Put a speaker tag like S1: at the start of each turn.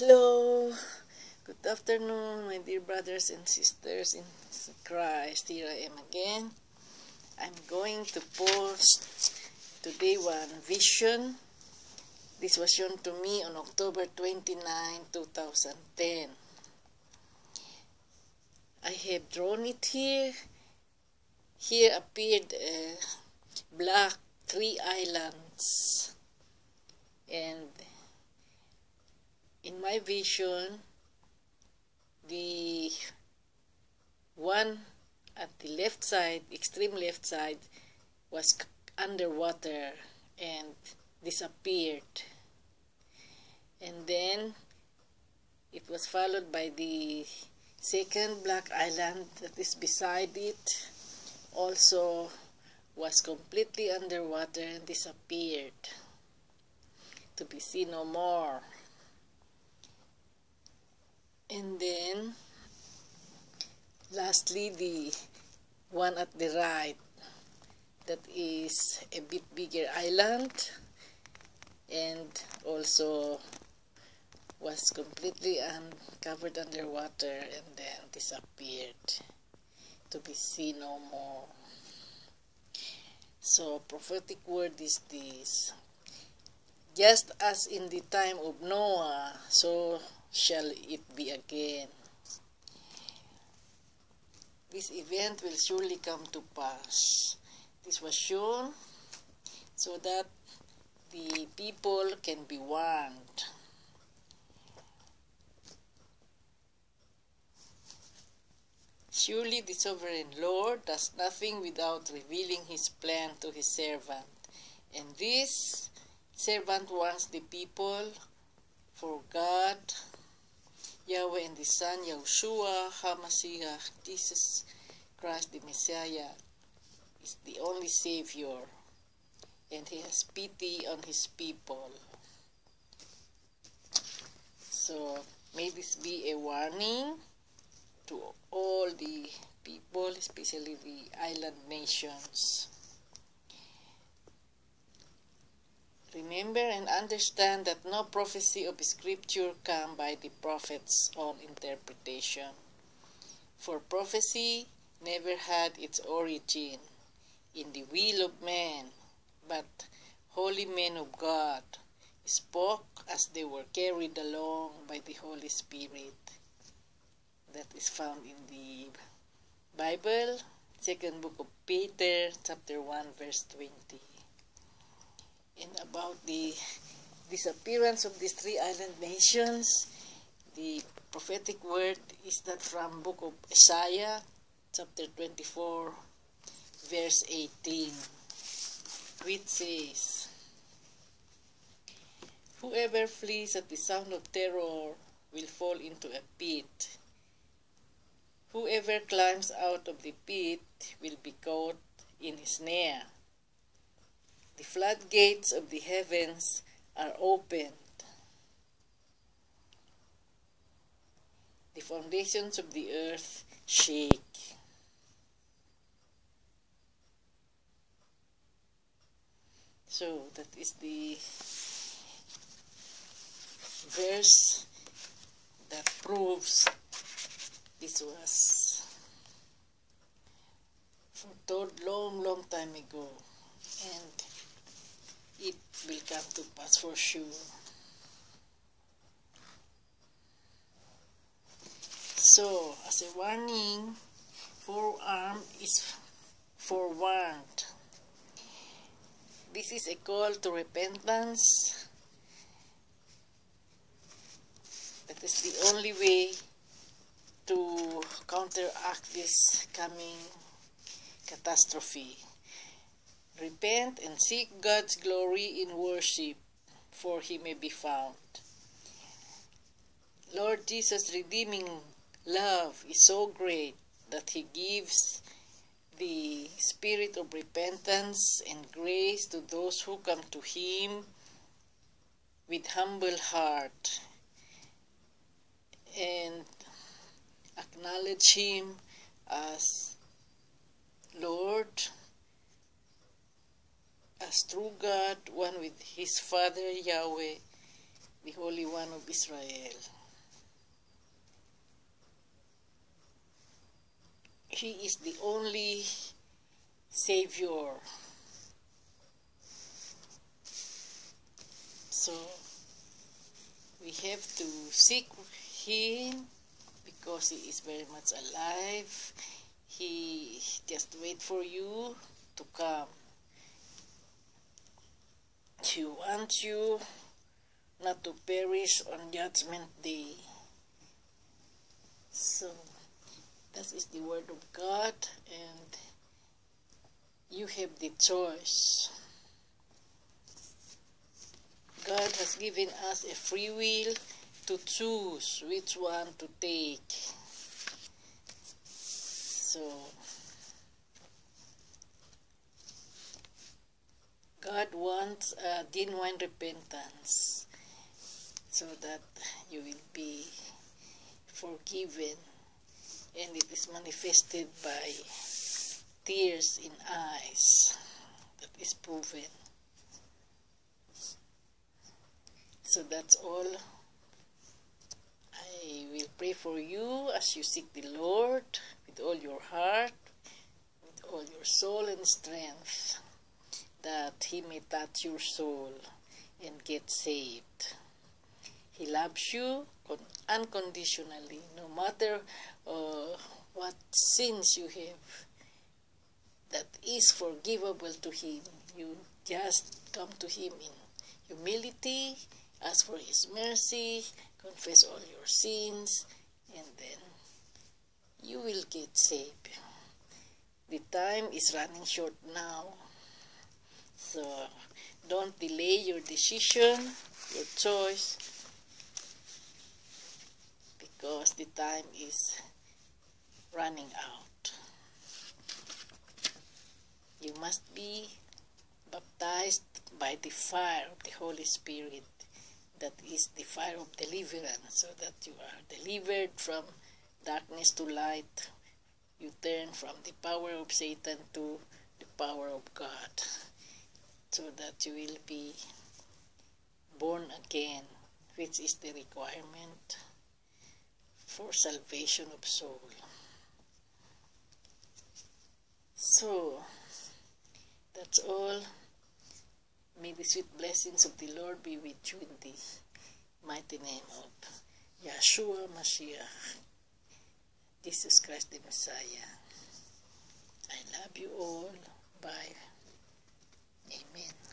S1: Hello, good afternoon, my dear brothers and sisters in Christ. Here I am again. I'm going to post today one vision. This was shown to me on October 29, 2010. I have drawn it here. Here appeared a black three islands and in my vision, the one at the left side, extreme left side, was underwater and disappeared. And then it was followed by the second black island that is beside it, also was completely underwater and disappeared to be seen no more and then lastly the one at the right that is a bit bigger island and also was completely uncovered underwater and then disappeared to be seen no more. So prophetic word is this. Just as in the time of Noah so shall it be again. This event will surely come to pass. This was shown so that the people can be warned. Surely the sovereign Lord does nothing without revealing his plan to his servant. And this servant wants the people for God Yahweh and the Son, Yahushua HaMashiach, Jesus Christ the Messiah, is the only Savior, and He has pity on His people. So, may this be a warning to all the people, especially the island nations. Remember and understand that no prophecy of Scripture come by the prophet's own interpretation. For prophecy never had its origin in the will of man, but holy men of God spoke as they were carried along by the Holy Spirit. That is found in the Bible, second book of Peter, chapter 1, verse 20 and about the disappearance of these three island nations. The prophetic word is that from book of Isaiah, chapter 24, verse 18, which says, Whoever flees at the sound of terror will fall into a pit. Whoever climbs out of the pit will be caught in his snare. The floodgates of the heavens are opened. The foundations of the earth shake. So that is the verse that proves this was foretold long, long time ago. And it will come to pass for sure. So, as a warning, forearm is forewarned. This is a call to repentance. That is the only way to counteract this coming catastrophe. Repent and seek God's glory in worship, for he may be found. Lord Jesus' redeeming love is so great that he gives the spirit of repentance and grace to those who come to him with humble heart and acknowledge him as Lord as true God, one with his Father Yahweh, the Holy One of Israel. He is the only Savior. So we have to seek Him because He is very much alive. He just wait for you to come. He wants you not to perish on judgment day. So that is the word of God and you have the choice. God has given us a free will to choose which one to take. So, God wants a genuine repentance so that you will be forgiven and it is manifested by tears in eyes that is proven. So that's all. I will pray for you as you seek the Lord with all your heart, with all your soul and strength, that He may touch your soul and get saved. He loves you unconditionally, no matter uh, what sins you have that is forgivable to Him. You just come to Him in humility ask for His mercy, confess all your sins, and then you will get saved. The time is running short now, so don't delay your decision, your choice, because the time is running out. You must be baptized by the fire of the Holy Spirit that is the fire of deliverance, so that you are delivered from darkness to light. You turn from the power of Satan to the power of God, so that you will be born again, which is the requirement for salvation of soul. So, that's all. May the sweet blessings of the Lord be with you in the mighty name of Yeshua Mashiach, Jesus Christ the Messiah. I love you all. Bye. Amen.